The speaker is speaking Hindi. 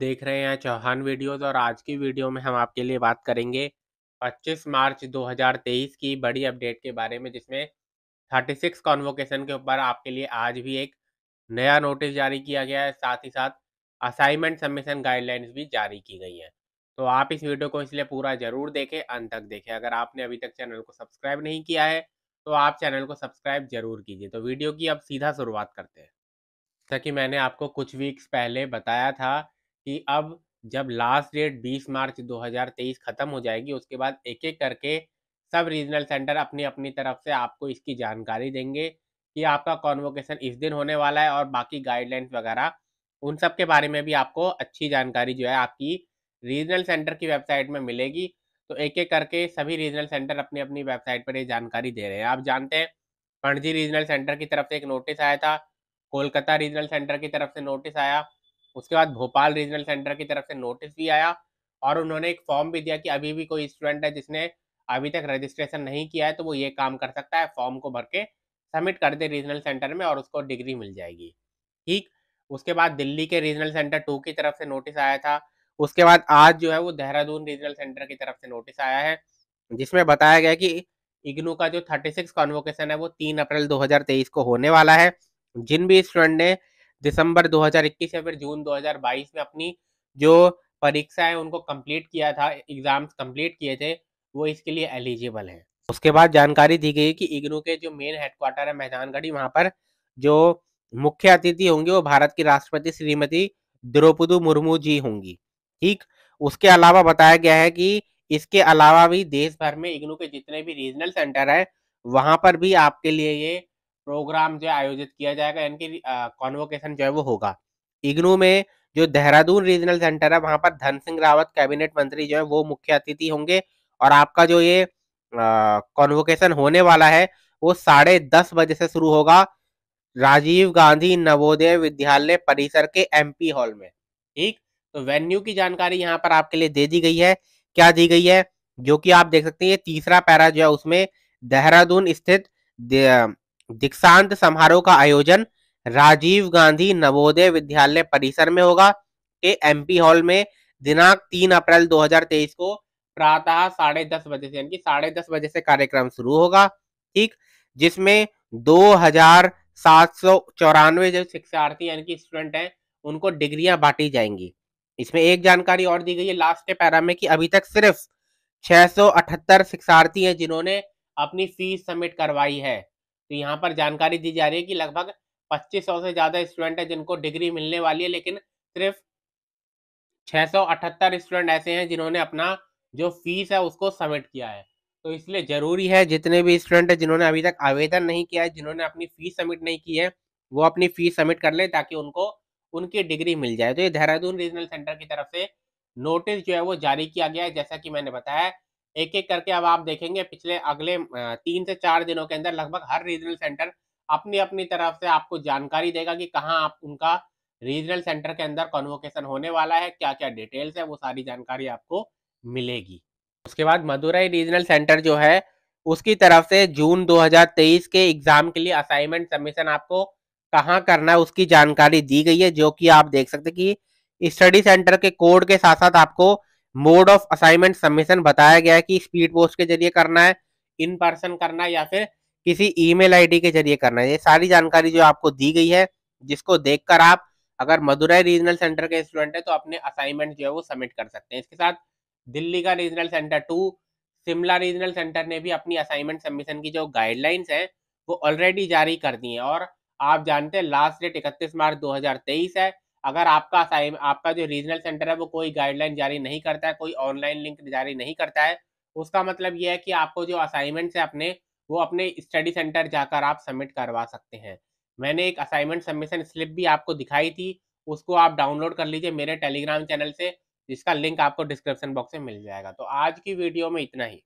देख रहे हैं चौहान वीडियोस और आज की वीडियो में हम आपके लिए बात करेंगे 25 मार्च 2023 की बड़ी अपडेट के बारे में, जिसमें 36 कॉन्वोकेशन के ऊपर आपके लिए आज भी एक नया नोटिस जारी किया गया है। साथ ही साथ असाइनमेंट सबमिशन गाइडलाइंस भी जारी की गई हैं। तो आप इस वीडियो को इसलिए पूरा ज़रूर देखें, अंत तक देखें। अगर आपने अभी तक चैनल को सब्सक्राइब नहीं किया है तो आप चैनल को सब्सक्राइब ज़रूर कीजिए। तो वीडियो की अब सीधा शुरुआत करते हैं। जैसा कि मैंने आपको कुछ वीक्स पहले बताया था कि अब जब लास्ट डेट 20 मार्च 2023 ख़त्म हो जाएगी, उसके बाद एक एक करके सब रीजनल सेंटर अपनी अपनी तरफ़ से आपको इसकी जानकारी देंगे कि आपका कॉन्वोकेशन इस दिन होने वाला है और बाकी गाइडलाइंस वगैरह, उन सब के बारे में भी आपको अच्छी जानकारी जो है आपकी रीजनल सेंटर की वेबसाइट में मिलेगी। तो एक एक करके सभी रीजनल सेंटर अपनी अपनी वेबसाइट पर ये जानकारी दे रहे हैं। आप जानते हैं, पणजी रीजनल सेंटर की तरफ़ से एक नोटिस आया था, कोलकाता रीजनल सेंटर की तरफ़ से नोटिस आया। उसके बाद भोपाल रीजनल सेंटर की तरफ़ से नोटिस भी आया और उन्होंने एक फॉर्म भी दिया कि अभी भी कोई स्टूडेंट है जिसने अभी तक रजिस्ट्रेशन नहीं किया है तो वो ये काम कर सकता है फॉर्म को भर के सबमिट कर दे रीजनल सेंटर में और उसको डिग्री मिल जाएगी। ठीक? उसके बाद दिल्ली के रीजनल सेंटर टू की तरफ़ से नोटिस आया था। उसके बाद आज जो है वो देहरादून रीजनल सेंटर की तरफ़ से नोटिस आया है, जिसमें बताया गया कि इग्नू का जो 36 कॉन्वोकेशन है वो 3 अप्रैल 2023 को होने वाला है। जिन भी स्टूडेंट ने दिसंबर 2021 या फिर जून 2022 में अपनी जो परीक्षा है उनको कंप्लीट किया था एग्ज़ाम्स कंप्लीट किए थे, वो इसके लिए एलिजिबल हैं। उसके बाद जानकारी दी गई कि इग्नू के जो मेन हेडक्वार्टर है मैदानगढ़ी वहाँ पर जो मुख्य अतिथि होंगे वो भारत की राष्ट्रपति श्रीमती द्रौपदी मुर्मू जी होंगी। ठीक, उसके अलावा बताया गया है कि इसके अलावा भी देश भर में इग्नू के जितने भी रीजनल सेंटर है, वहाँ पर भी आपके लिए ये प्रोग्राम जो आयोजित किया जाएगा, यानी कॉन्वोकेशन जो है वो होगा। इग्नू में जो देहरादून रीजनल सेंटर है, वहाँ पर धन सिंह रावत कैबिनेट मंत्री जो है, वो मुख्य अतिथि होंगे और आपका जो ये कॉन्वोकेशन होने वाला है, वो साढ़े दस बजे से शुरू होगा राजीव गांधी नवोदय विद्यालय परिसर के एमपी हॉल में। ठीक? तो वेन्यू की जानकारी यहाँ पर आपके लिए दे दी गई है। क्या दी गई है? जो कि आप देख सकते हैं तीसरा पैरा जो है उसमें देहरादून स्थित दीक्षांत समारोह का आयोजन राजीव गांधी नवोदय विद्यालय परिसर में होगा। के एमपी हॉल में दिनांक तीन अप्रैल 2023 को प्रातः साढ़े दस बजे से, यानी साढ़े दस बजे से कार्यक्रम शुरू होगा। ठीक, जिसमें दो हज़ार सात सौ चौरानवे जो शिक्षार्थी, यानी कि स्टूडेंट हैं, उनको डिग्रियाँ बांटी जाएँगी। इसमें एक जानकारी और दी गई है लास्ट के पैरा में कि अभी तक सिर्फ़ छह सौ अठहत्तर शिक्षार्थी हैं जिन्होंने अपनी फ़ीस सबमिट करवाई है। तो यहाँ पर जानकारी दी जा रही है कि लगभग 2500 से ज़्यादा स्टूडेंट है जिनको डिग्री मिलने वाली है, लेकिन सिर्फ़ छः स्टूडेंट ऐसे हैं जिन्होंने अपना जो फ़ीस है उसको सबमिट किया है। तो इसलिए ज़रूरी है जितने भी स्टूडेंट है जिन्होंने अभी तक आवेदन नहीं किया है, जिन्होंने अपनी फ़ीस सबमिट नहीं की है, वो अपनी फ़ीस सबमिट कर ले ताकि उनको, उनकी डिग्री मिल जाए। तो ये देहरादून रीजनल सेंटर की तरफ़ से नोटिस जो है वो जारी किया गया है, जैसा कि मैंने बताया एक एक करके अब आप देखेंगे पिछले अगले तीन से चार दिनों के अंदर लगभग हर रीजनल सेंटर अपनी अपनी तरफ़ से आपको जानकारी देगा कि कहाँ आप, उनका रीजनल सेंटर के अंदर कॉन्वोकेशन होने वाला है क्या क्या डिटेल्स है, वो सारी जानकारी आपको मिलेगी। उसके बाद मदुरई रीजनल सेंटर जो है, उसकी तरफ़ से जून 2023 के एग्ज़ाम के लिए असाइनमेंट सबमिशन आपको कहाँ करना है, उसकी जानकारी दी गई है, जो कि आप देख सकते कि स्टडी सेंटर के कोड के साथ साथ आपको मोड ऑफ़ असाइनमेंट सबमिशन बताया गया है कि स्पीड पोस्ट के ज़रिए करना है, इन पर्सन करना है, या फिर किसी ईमेल आईडी के ज़रिए करना है। ये सारी जानकारी जो आपको दी गई है, जिसको देखकर आप अगर मदुरई रीजनल सेंटर के स्टूडेंट है तो अपने असाइनमेंट जो है वो सबमिट कर सकते हैं। इसके साथ दिल्ली का regional centre too, Shimla regional centre ने भी अपनी असाइनमेंट सबमिशन की जो गाइडलाइंस है, वो ऑलरेडी जारी कर दी है। और आप जानते हैं लास्ट डेट इकतीस मार्च 2023 है अगर आपका आपका जो रीजनल सेंटर है, वो कोई गाइडलाइन जारी नहीं करता है, कोई ऑनलाइन लिंक जारी नहीं करता है, उसका मतलब ये है कि आपको जो असाइनमेंट है अपने, वो अपने स्टडी सेंटर जाकर आप सबमिट करवा सकते हैं। मैंने एक असाइनमेंट सबमिशन स्लिप भी आपको दिखाई थी, उसको आप डाउनलोड कर लीजिए मेरे टेलीग्राम चैनल से, जिसका लिंक आपको डिस्क्रिप्शन बॉक्स में मिल जाएगा। तो आज की वीडियो में इतना ही।